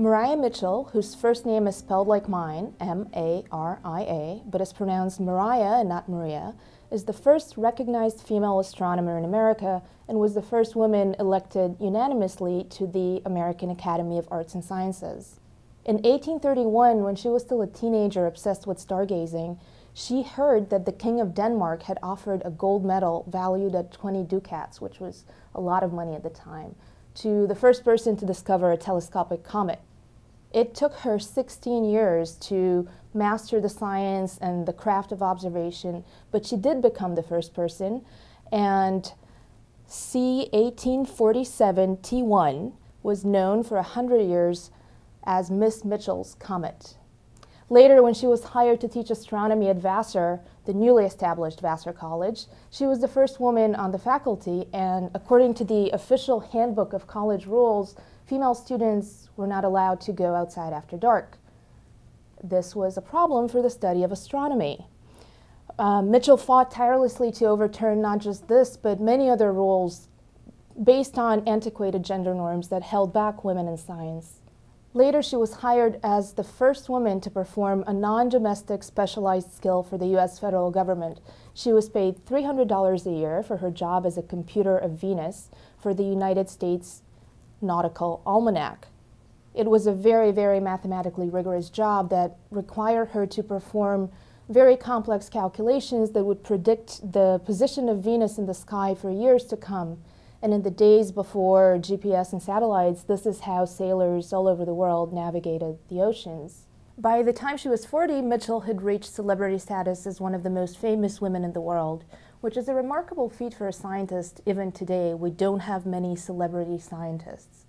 Maria Mitchell, whose first name is spelled like mine, M A R I A, but is pronounced Mariah and not Maria, is the first recognized female astronomer in America and was the first woman elected unanimously to the American Academy of Arts and Sciences. In 1831, when she was still a teenager obsessed with stargazing, she heard that the King of Denmark had offered a gold medal valued at 20 ducats, which was a lot of money at the time, to the first person to discover a telescopic comet. It took her 16 years to master the science and the craft of observation, but she did become the first person. And C 1847 T1 was known for 100 years as Miss Mitchell's Comet. Later, when she was hired to teach astronomy at Vassar, the newly established Vassar College, she was the first woman on the faculty, and according to the official handbook of college rules, female students were not allowed to go outside after dark. This was a problem for the study of astronomy. Uh, Mitchell fought tirelessly to overturn not just this, but many other rules based on antiquated gender norms that held back women in science. Later, she was hired as the first woman to perform a non domestic specialized skill for the U.S. federal government. She was paid $300 a year for her job as a computer of Venus for the United States nautical almanac. It was a very, very mathematically rigorous job that required her to perform very complex calculations that would predict the position of Venus in the sky for years to come. And in the days before GPS and satellites, this is how sailors all over the world navigated the oceans. By the time she was 40, Mitchell had reached celebrity status as one of the most famous women in the world, which is a remarkable feat for a scientist. Even today, we don't have many celebrity scientists.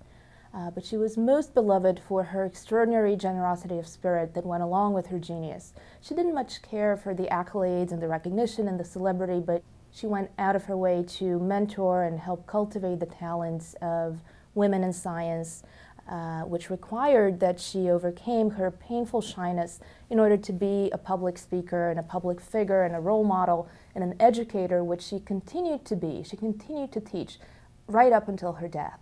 Uh, but she was most beloved for her extraordinary generosity of spirit that went along with her genius. She didn't much care for the accolades and the recognition and the celebrity, but she went out of her way to mentor and help cultivate the talents of women in science, uh, which required that she overcame her painful shyness in order to be a public speaker and a public figure and a role model and an educator, which she continued to be. She continued to teach right up until her death.